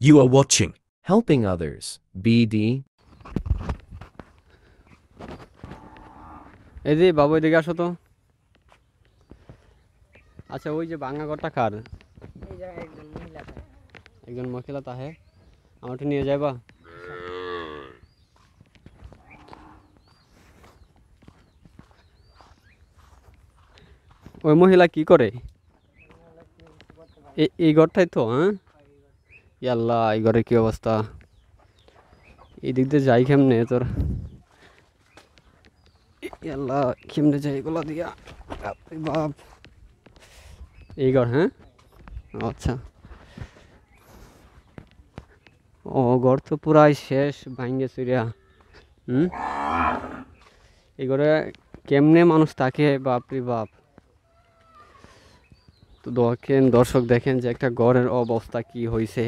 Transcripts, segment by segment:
You are watching. Helping others. BD. এই যে বাবু এদিকে আসো তো। আচ্ছা ওই যে বাঙ্গা ঘরটা কার? একজন মহিলা তাহে আমারটা নিয়ে যাবা ওই মহিলা কি করে? এ- এই ঘরটাই তো হ্যাঁ? ইয়াল্লা, এই ঘরের কি অবস্থা? এই দিক দিয়ে যাই কেমনে তোর? ইয়াল্লা, কেমনে যাই এগুলো দিয়া? বাপ। এই ঘর হ্যাঁ? আচ্ছা। ও, ঘর তো পুরাই শেষ, ভাঙ্গে চুরিয়া। হুম? এই ঘরে কেমনে মানুষ থাকে, বাপরে বাপ। তো দেখেন দর্শক দেখেন যে একটা ঘরের অবস্থা কি হয়েছে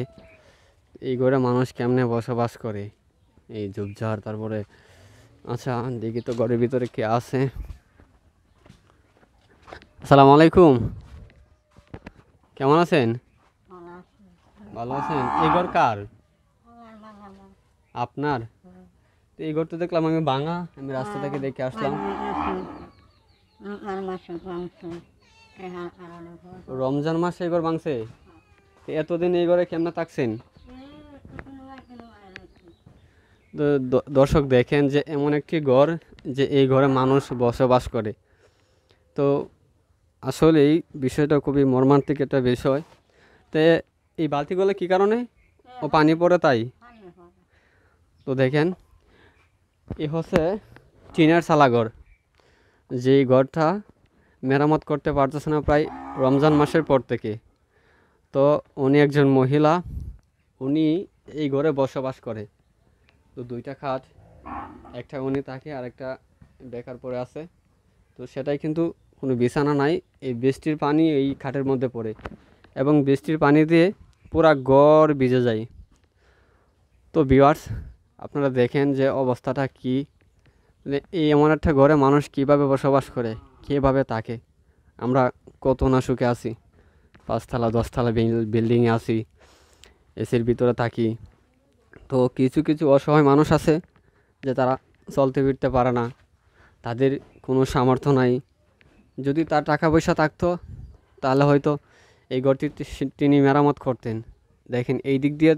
এই ঘরে মানুষ কেমনে বসবাস করে? এই ঝুপঝাড়, তারপরে আচ্ছা দেখি তো ঘরের ভিতরে কে আছে? আসসালামু আলাইকুম। কেমন আছেন? ভালো আছেন। এই ঘর কার? আপনার? তো এই ঘর তো দেখলাম আমি ভাঙা, আমি রাস্তা থেকে দেখে আসলাম। রমজান মাসে এই ঘর ভাঙছে এতদিন এই ঘরে কেমনে থাকছেন? দর্শক দেখেন যে এমন একটি ঘর যে এই ঘরে মানুষ বসবাস করে। তো আসলে এই বিষয়টা খুবই মর্মান্তিক একটা বিষয়। তো এই বালতিগুলো কী কারণে? ও পানি পড়ে তাই? তো দেখেন, এ হচ্ছে টিনের চালাঘর। যেই ঘরটা মেরামত করতে পারতেছে না প্রায় রমজান মাসের পর থেকে। তো উনি একজন মহিলা, উনি এই ঘরে বসবাস করে। তো দুইটা খাট, একটা উনি থাকে আর একটা বেকার পড়ে আছে। তো সেটাই কিন্তু কোনো বিছানা নাই, এই বৃষ্টির পানি এই খাটের মধ্যে পড়ে এবং বৃষ্টির পানি দিয়ে পুরা গড় ভিজে যায়। তো ভিউয়ার্স আপনারা দেখেন যে অবস্থাটা কি? মানে এই এমন একটা ঘরে মানুষ কীভাবে বসবাস করে? কীভাবে তাকে? আমরা কত না সুখে আছি। পাঁচতলা, দশতলা বিল্ডিংয়ে আছি। এসির ভিতরে থাকি। তো কিছু কিছু অসহায় মানুষ আছে যে তারা চলতে ফিরতে পারে না। তাদের কোনো সামর্থ্য নাই। যদি তার টাকা পয়সা থাকতো, তাহলে হয়তো এই ঘরটি তিনি মেরামত করতেন। দেখেন, এই দিক দিয়ে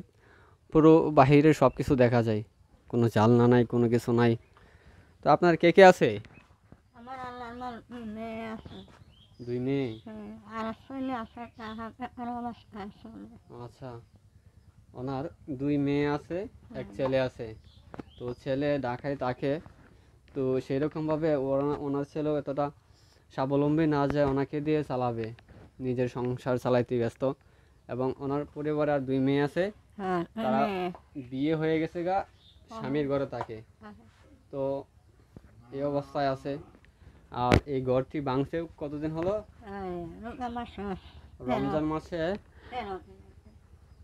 পুরো বাহিরে সব কিছু দেখা যায়। কোনো জালনা নাই, কোনো কিছু নাই। তো আপনার কে কে আছে আমার আল্লাহ আমার মেয়ে আছে দুই মেয়ে? হ্যাঁ, আচ্ছা। ওনার দুই মেয়ে আছে এক ছেলে আছে। তো ছেলে ঢাকায় থাকে তো ওনার ছেলেও এতটা স্বাবলম্বী না যে ওনাকে দিয়ে চালাবে। নিজের সংসার চালাইতে ব্যস্ত। এবং ওনার পরিবারে আর দুই মেয়ে আছে। হ্যাঁ তারা বিয়ে হয়ে গেছে গা স্বামীর ঘরে থাকে। তো এই অবস্থায় আছে। আর এই ঘরটি ভাঙছে কতদিন হলো? শেষ। রমজান মাসে?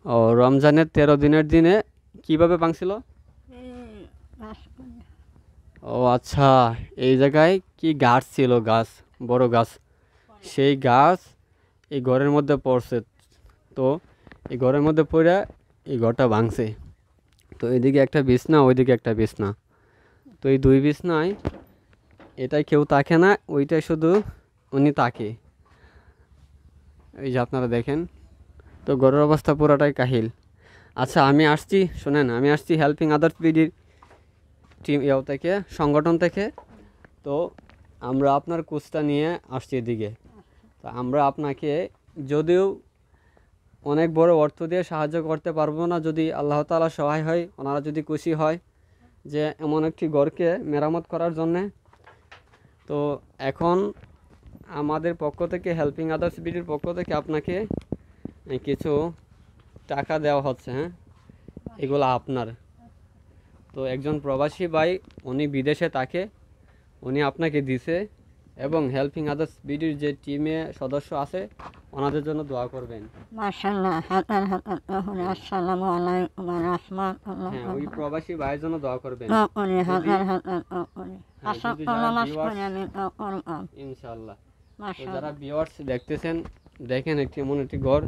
ও রমজানের তেরো দিনের দিনে কীভাবে ভাঙছিল। ও আচ্ছা এই জায়গায় কি গাছ ছিল গাছ বড় গাছ? সেই গাছ এই ঘরের মধ্যে পড়ছে। তো এই ঘরের মধ্যে পড়ে এই ঘরটা ভাঙছে। তো এদিকে একটা বিছনা ওইদিকে একটা বিছনা। তো এই দুই বিছনায় এটাই কেউ তাকে না, ওইটাই শুধু উনি তাকে। এই যে আপনারা দেখেন, তো গরুর অবস্থা পুরোটাই কাহিল। আচ্ছা আমি আসছি, শোনেন, আমি আসছি হেল্পিং আদার্স বিডির টিম ইয়াও থেকে, সংগঠন থেকে। তো আমরা আপনার কোচটা নিয়ে আসছি এদিকে। তো আমরা আপনাকে যদিও অনেক বড় অর্থ দিয়ে সাহায্য করতে পারব না, যদি আল্লাহ তালা সহায় হয়, ওনারা যদি খুশি হয়, যে এমন একটি ঘরকে মেরামত করার জন্যে তো এখন আমাদের পক্ষ থেকে হেল্পিং আদার্স বিডির পক্ষ থেকে আপনাকে কিছু টাকা দেওয়া হচ্ছে হ্যাঁ? এগুলো আপনার। তো একজন প্রবাসী ভাই, উনি বিদেশে থাকে, উনি আপনাকে দিছে এবং হেল্পিং আদার্স বিডির যে টিমে সদস্য আছে ওনাদের জন্য দোয়া করবেন। মাশাআল্লাহ হাজার হাজার তাহলে আসসালামু আলাইকুম ওয়া রাহমাতুল্লাহ। হ্যাঁ ওই প্রবাসী ভাইয়ের জন্য দোয়া করবেন। হ্যাঁ, আসা যদি যারা নামাজ পড়ে আমি দোয়া করলাম। মাশাআল্লাহ। যারা ভিউয়ার্স দেখতেছেন দেখেন একটি এমন একটি ঘর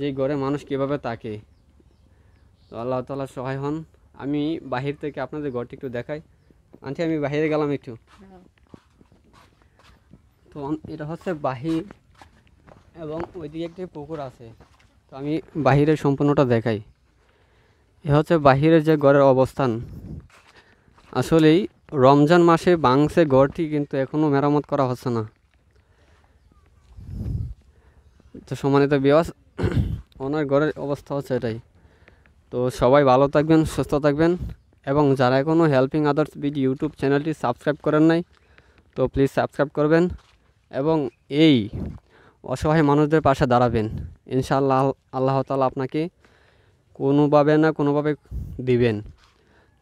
যে ঘরে মানুষ কীভাবে তাকে। তো আল্লাহ তালা সহায় হন। আমি বাহির থেকে আপনাদের ঘরটি একটু দেখাই। আনছি আমি বাহিরে গেলাম একটু। তো এটা হচ্ছে বাহির এবং ওইদিকে একটি পুকুর আছে। তো আমি বাহিরের সম্পূর্ণটা দেখাই। এ হচ্ছে বাহিরের যে ঘরের অবস্থান। আসলেই রমজান মাসে বাংসে ঘরটি কিন্তু এখনও মেরামত করা হচ্ছে না। তো সম্মানিত বিয়াস ওনার ঘরের অবস্থা হচ্ছে এটাই। তো সবাই ভালো থাকবেন, সুস্থ থাকবেন এবং যারা এখনও হেল্পিং আদার্স বিড ইউটিউব চ্যানেলটি সাবস্ক্রাইব করেন নাই, তো প্লিজ সাবস্ক্রাইব করবেন এবং এই অসহায় মানুষদের পাশে দাঁড়াবেন। ইনশাআল্লাহ আল্লাহ তালা আপনাকে কোনোভাবে না কোনোভাবে দিবেন।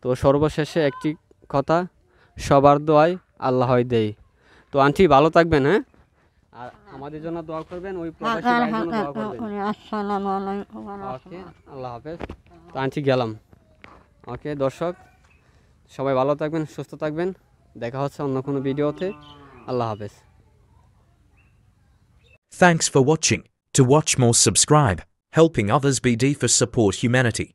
তো সর্বশেষে একটি কথা সবার দোয়ায় আল্লাহ দেয়। তো আন্টি ভালো থাকবেন হ্যাঁ? আর আমাদের জন্য দোয়া করবেন ওই প্রবাসী ভাইয়ের জন্য দোয়া করবেন। আসসালামু আলাইকুম ওকে আল্লাহ হাফেজ। তো আন্টি গেলাম। ওকে দর্শক সবাই ভালো থাকবেন সুস্থ থাকবেন। দেখা হচ্ছে অন্য কোনো ভিডিওতে। আল্লাহ হাফেজ। Thanks for watching. To watch more subscribe, helping others BD for support humanity.